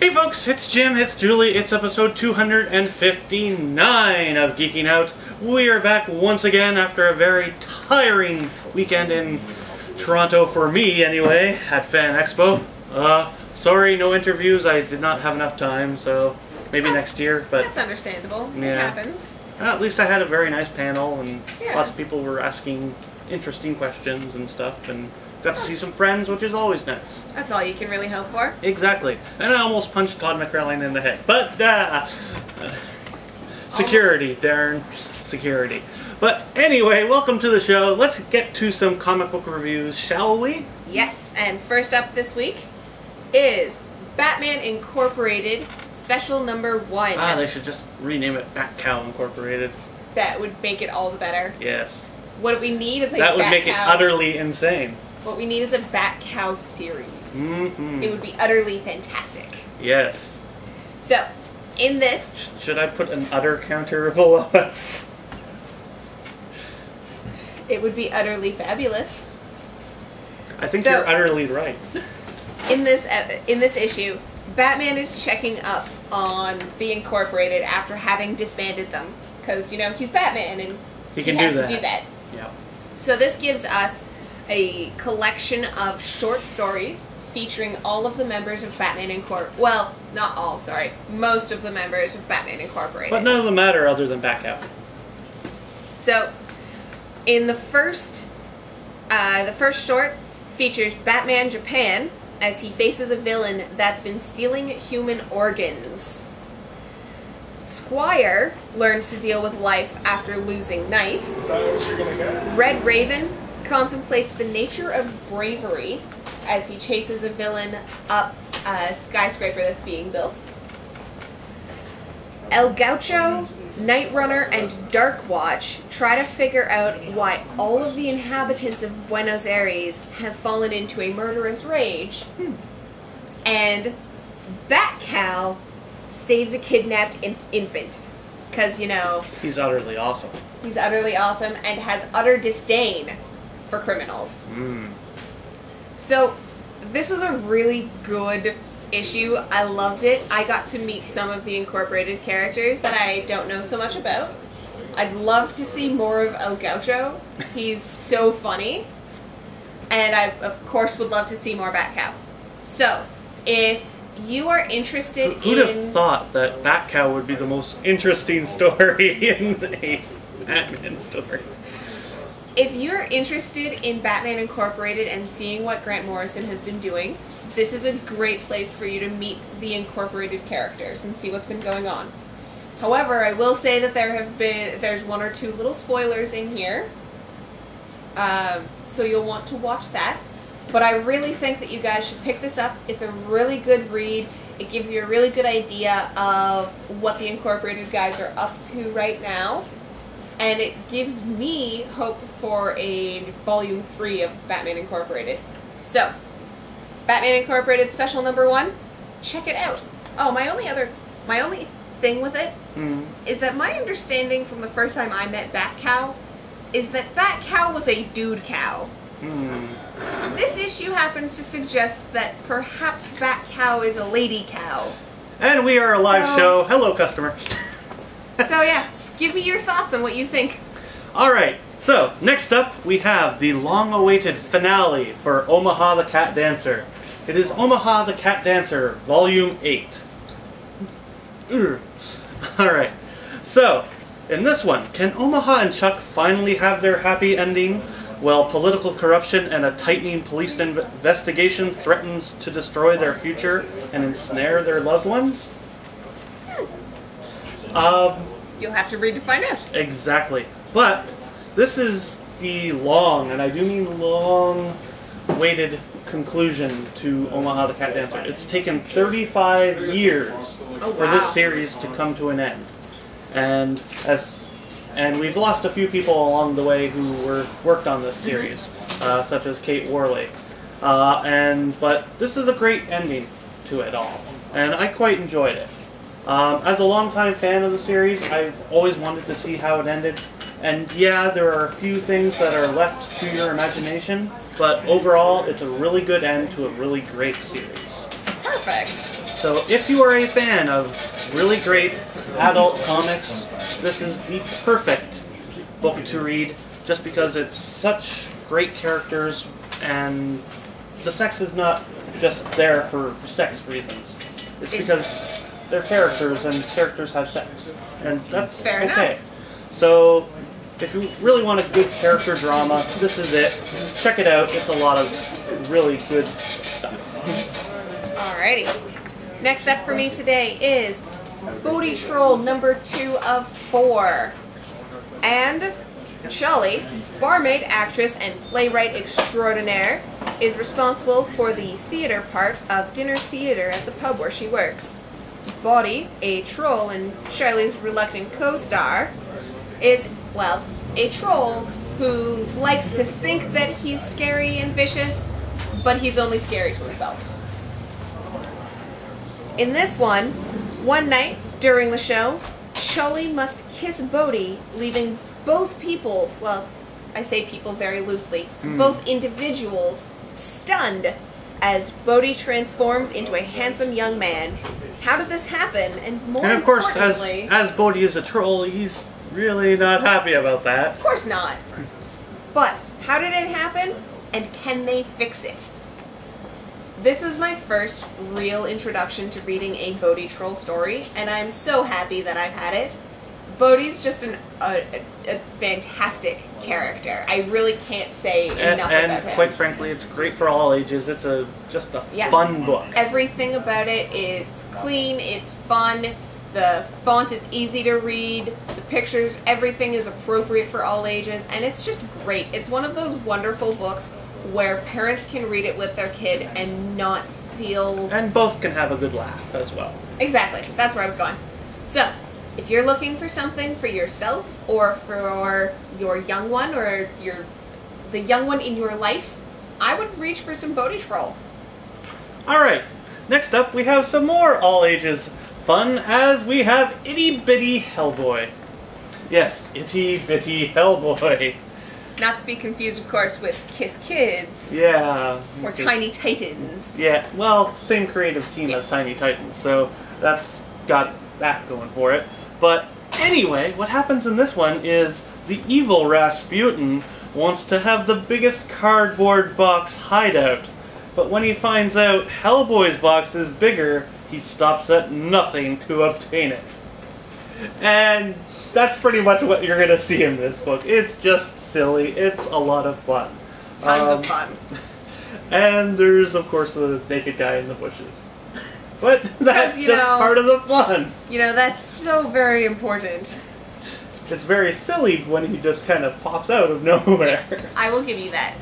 Hey folks, it's Jim, it's Julie, it's episode 259 of Geeking Out. We are back once again after a very tiring weekend in Toronto, for me anyway, at Fan Expo. Uh, sorry, no interviews, I did not have enough time, so maybe That's- next year, but That's understandable. It Yeah. happens. at least I had a very nice panel and Yeah. lots of people were asking interesting questions and stuff and got to see some friends, which is always nice. That's all you can really hope for. Exactly. And I almost punched Todd McFarlane in the head. But, uh, security, Darren. Security. But anyway, welcome to the show. Let's get to some comic book reviews, shall we? Yes, and first up this week is Batman Incorporated Special Number One. Ah, they should just rename it Bat Cow Incorporated. that would make it all the better. Yes. What we need is a That would make it utterly insane. What we need is a Bat Cow series. hmm It would be utterly fantastic. Yes. So, in this, Should I put an utter counter below us? it would be utterly fabulous. I think So- you're utterly right. in this in this issue, Batman is checking up on the Incorporated after having disbanded them because you know he's Batman and He can has that. to do that. Yeah. So this gives us a collection of short stories featuring all of the members of Batman Incorporated. Well, not all, sorry, most of the members of Batman Incorporated. But none of them matter other than Bat Cow. So, in the first, uh, the first short features Batman Japan as he faces a villain that's been stealing human organs. Squire learns to deal with life after losing Knight. Is that what you're gonna get? Red Raven contemplates the nature of bravery as he chases a villain up a skyscraper that's being built. El Gaucho, Night Runner, and Dark Watch try to figure out why all of the inhabitants of Buenos Aires have fallen into a murderous rage. Hmm. And Batcow saves a kidnapped in- infant. Because, you know, He's utterly awesome. He's utterly awesome and has utter disdain for criminals. Mm. So, this was a really good issue. I loved it. I got to meet some of the incorporated characters that I don't know so much about. I'd love to see more of El Gaucho. He's so funny. And I, of course, would love to see more Batcow. So, if you are interested Who'd in. have thought that Bat Cow would be the most interesting story in a Batman story? If you're interested in Batman Incorporated and seeing what Grant Morrison has been doing, this is a great place for you to meet the incorporated characters and see what's been going on. However, I will say that there have been there's one or two little spoilers in here, um, so you'll want to watch that. But I really think that you guys should pick this up. It's a really good read. It gives you a really good idea of what the incorporated guys are up to right now and it gives me hope for a volume three of Batman Incorporated. So, Batman Incorporated special number one, check it out. Oh, my only other, my only thing with it is Mm. that my understanding from the first time I met Batcow is that Batcow was a dude cow. Mm. This issue happens to suggest that perhaps Batcow is a lady cow. And we are a live So- show. Hello, customer. So yeah, give me your thoughts on what you think. Alright, so next up we have the long awaited finale for Omaha the Cat Dancer. It is Omaha the Cat Dancer, Volume 8. Alright, so in this one, can Omaha and Chuck finally have their happy ending? While political corruption and a tightening police inv- investigation threatens to destroy their future and ensnare their loved ones? Um, You'll have to read to find out. Exactly. But this is the long, and I do mean long, waited conclusion to Omaha the Cat Dancer. It's taken 35 years Oh, for this series to come to an end. And as and we've lost a few people along the way who were worked on this series, uh, such as Kate Worley. Uh, and but this is a great ending to it all, and I quite enjoyed it. Um, as a longtime fan of the series, I've always wanted to see how it ended. And yeah, there are a few things that are left to your imagination, but overall, it's a really good end to a really great series. Perfect. So if you are a fan of really great adult comics, this is the perfect book to read just because it's such great characters and the sex is not just there for sex reasons. It's because they're characters and characters have sex. And that's Fair enough. okay. So if you really want a good character drama, this is it. Check it out. It's a lot of really good stuff. Alrighty. Next up for me today is Bodie Troll number two of four. And Shelley, barmaid, actress, and playwright extraordinaire, is responsible for the theater part of dinner theater at the pub where she works. Bodie, a troll and Shelley's reluctant co star, is, well, a troll who likes to think that he's scary and vicious, but he's only scary to himself. In this one, one night during the show, Shelley must kiss Bodie, leaving both people, well, I say people very loosely, hmm. both individuals, stunned as Bodie transforms into a handsome young man. How did this happen? And more And of course, as as Bodie is a troll, he's really not happy about that. of course not. But how did it happen? And can they fix it? This was my first real introduction to reading a Bodie troll story, and I'm so happy that I've had it. Bodie's just an, a, a, a fantastic character. I really can't say And, enough about it. and him. quite frankly, it's great for all ages. It's a just a Yeah. fun book. Everything about it, it's clean, it's fun, the font is easy to read, the pictures, everything is appropriate for all ages, and it's just great. It's one of those wonderful books where parents can read it with their kid and not feel. And both can have a good laugh as well. Exactly, that's where I was going. So, if you're looking for something for yourself or for your young one or your the young one in your life, I would reach for some Bodie Troll. Alright, next up we have some more all ages fun as we have Itty Bitty Hellboy. Yes, Itty Bitty Hellboy. Not to be confused, of course, with Kiss Kids Yeah. or Okay. Tiny Titans. Yeah, well, same creative team Yes. as Tiny Titans, so that's got that going for it. But anyway, what happens in this one is the evil Rasputin wants to have the biggest cardboard box hideout. But when he finds out Hellboy's box is bigger, he stops at nothing to obtain it. And that's pretty much what you're gonna see in this book. It's just silly. It's a lot of fun. Tons Um, of fun. and there's, of course, the naked guy in the bushes. But that's you just know- part of the fun. You know, that's so very important. It's very silly when he just kind of pops out of nowhere. Yes, I will give you that.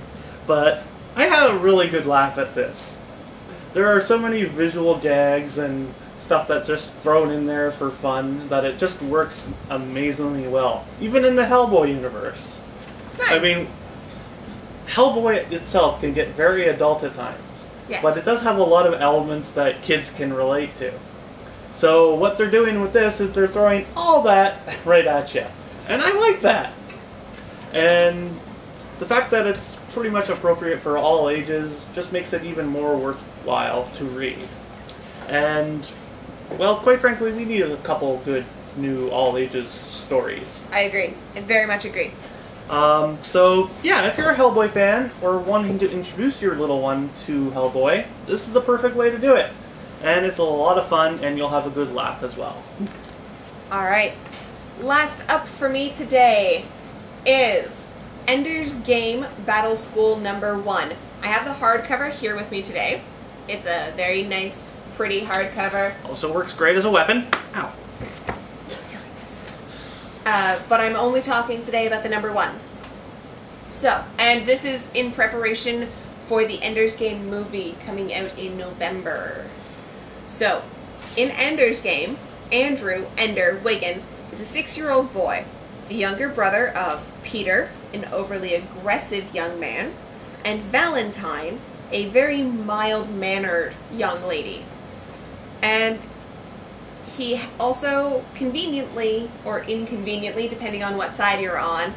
But I had a really good laugh at this. There are so many visual gags and stuff that's just thrown in there for fun that it just works amazingly well. Even in the Hellboy universe. Nice. I mean, Hellboy itself can get very adult at times. Yes. But it does have a lot of elements that kids can relate to. So what they're doing with this is they're throwing all that right at you. And I like that. And the fact that it's pretty much appropriate for all ages just makes it even more worthwhile to read. And well, quite frankly, we need a couple good new all ages stories. I agree. I very much agree. Um, so yeah, if you're a Hellboy fan or wanting to introduce your little one to Hellboy, this is the perfect way to do it. And it's a lot of fun, and you'll have a good laugh as well. All right. Last up for me today is Ender's Game Battle School number one. I have the hardcover here with me today. It's a very nice, pretty hardcover. Also works great as a weapon. Ow. Uh, but I'm only talking today about the number one. So, and this is in preparation for the Ender's Game movie coming out in November. So, in Ender's Game, Andrew Ender Wiggin is a six year old boy, the younger brother of Peter, an overly aggressive young man, and Valentine, a very mild mannered young lady. And he also conveniently, or inconveniently, depending on what side you're on,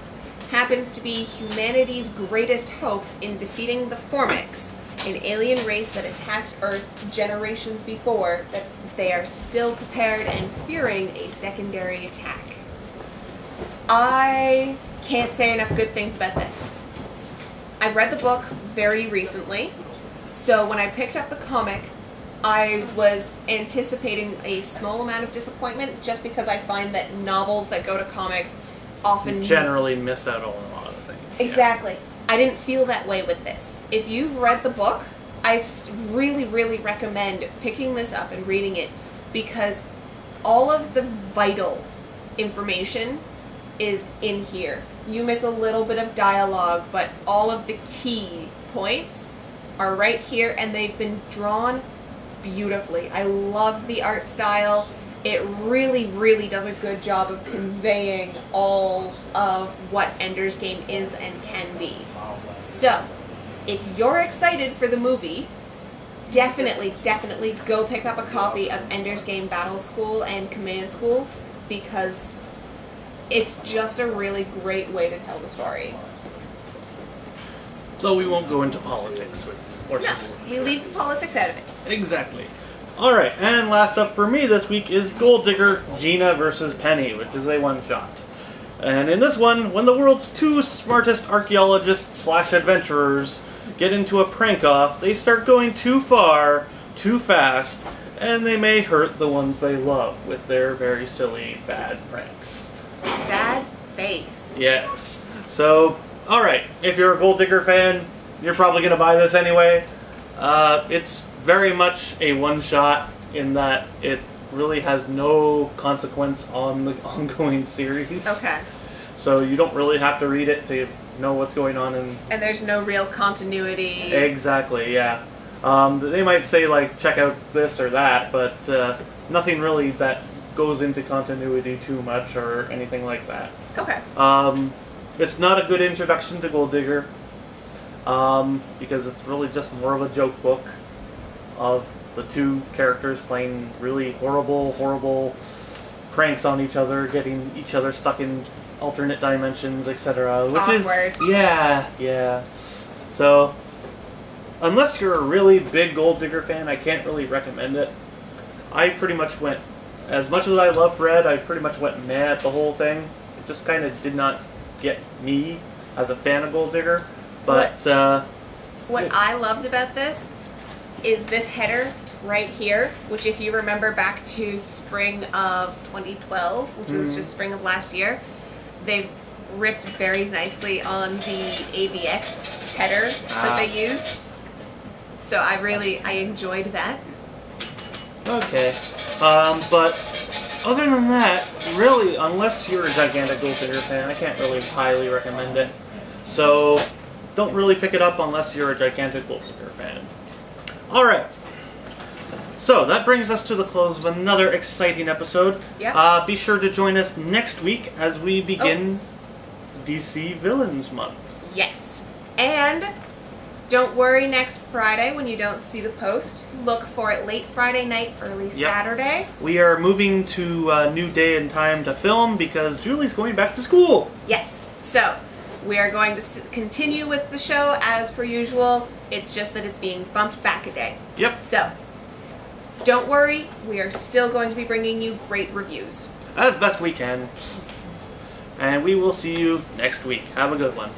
happens to be humanity's greatest hope in defeating the Formics, an alien race that attacked Earth generations before, that they are still prepared and fearing a secondary attack. I can't say enough good things about this. I've read the book very recently, so when I picked up the comic, I was anticipating a small amount of disappointment just because I find that novels that go to comics often Generally miss out on a lot of things. yeah. Exactly. I didn't feel that way with this. If you've read the book, I really, really recommend picking this up and reading it because all of the vital information is in here. You miss a little bit of dialogue, but all of the key points are right here and they've been drawn beautifully. I loved the art style. It really, really does a good job of conveying all of what Ender's Game is and can be. So, if you're excited for the movie, definitely, definitely go pick up a copy of Ender's Game Battle School and Command School because it's just a really great way to tell the story. Though we won't go into politics with No, horses. we leave the politics out of it. Exactly. Alright, and last up for me this week is Gold Digger Gina versus Penny, which is a one shot. And in this one, when the world's two smartest archaeologists slash adventurers get into a prank off, they start going too far, too fast, and they may hurt the ones they love with their very silly, bad pranks. Sad face. Yes. So, alright, if you're a Gold Digger fan, you're probably going to buy this anyway. Uh, it's very much a one shot in that it really has no consequence on the ongoing series. Okay. So you don't really have to read it to know what's going on in. And there's no real continuity. Exactly, yeah. Um, they might say, like, check out this or that, but uh, nothing really that goes into continuity too much or anything like that. Okay. Um, it's not a good introduction to Gold Digger um, because it's really just more of a joke book of the two characters playing really horrible, horrible pranks on each other, getting each other stuck in alternate dimensions, etc. Which Awkward. is yeah, yeah. So unless you're a really big Gold Digger fan, I can't really recommend it. I pretty much went as much as I love Fred, I pretty much went mad at the whole thing. It just kind of did not get me as a fan of Gold Digger. But uh, What. I loved about this is this header right here, which, if you remember back to spring of 2012, which was Mhm. just spring of last year, they've ripped very nicely on the AVX header Ah. that they used. So I really I enjoyed that. okay, um, but other than that, really, unless you're a gigantic Gold Digger fan, I can't really highly recommend it. So don't really pick it up unless you're a gigantic Gold Digger fan. All right. So that brings us to the close of another exciting episode. Yep. Uh, be sure to join us next week as we begin DC Villains Month. Yes. And don't worry next Friday when you don't see the post. Look for it late Friday night, early Saturday. We are moving to a new day and time to film because Julie's going back to school. Yes. So, we are going to st- continue with the show as per usual. It's just that it's being bumped back a day. Yep. So, don't worry, we are still going to be bringing you great reviews. As best we can. And we will see you next week. Have a good one.